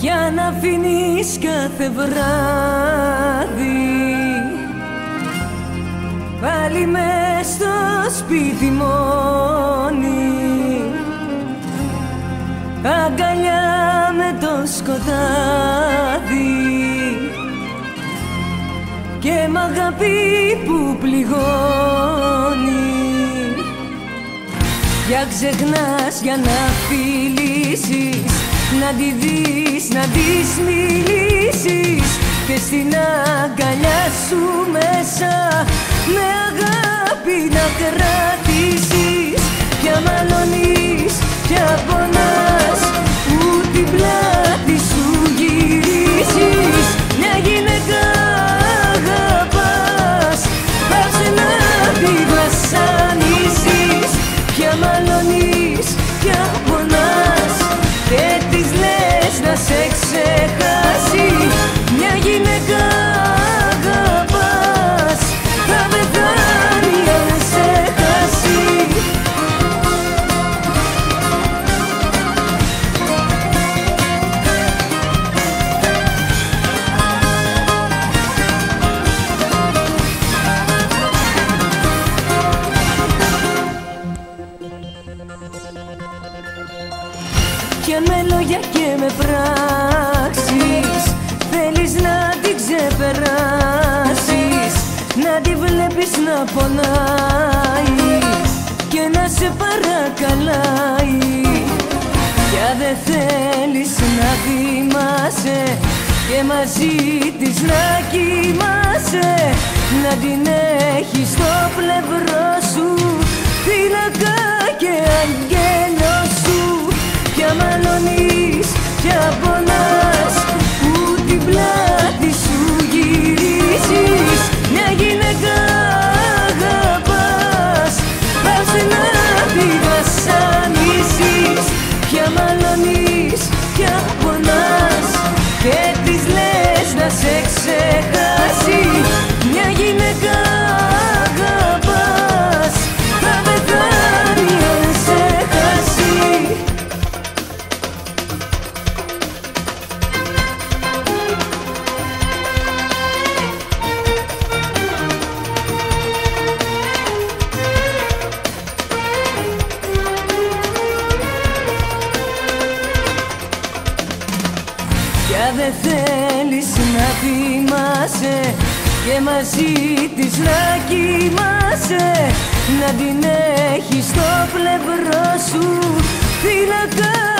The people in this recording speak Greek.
για να αφήνεις κάθε βράδυ. Πάλι μες στο σπίτι μόνη. Αγκαλιά με το σκοτάδι. Και μ' αγάπη που πληγώνει. Για ξεχνάς για να φιλήσεις να τη δεις, να της μιλήσεις και στην αγκαλιά σου μέσα με αγάπη να κρατήσεις Και με λόγια και με πράξεις. Θέλεις να την ξεπεράσεις Να τη βλέπεις να πονάει Και να σε παρακαλάει. Πια δεν θέλεις να θυμάσαι Και μαζί της να κοιμάσαι Να την έχεις στο πλευρό Πια δεν θέλεις να θυμάσαι Και μαζί της να κοιμάσαι Να την έχεις στο πλευρό σου Φύλακα και αγγέλ